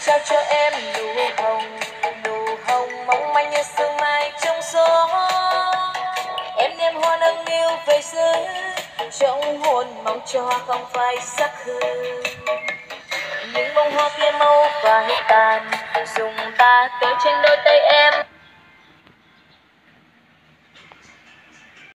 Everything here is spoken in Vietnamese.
Trao cho em nụ hồng nụ hồng mong manh như sương mai trong gió em đem hoa nâng niu về dưới trong hồn mong cho không phải sắc hương. những bông hoa kia mau phai tàn, dùng ta tới trên đôi tay em